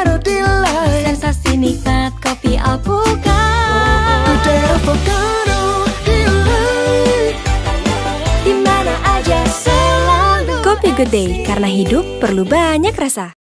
avocado delight Sensasi nikmat kopi alpukat. Udah avocado di delight Di mana aja selalu Kopi Good Day, karena hidup perlu banyak rasa.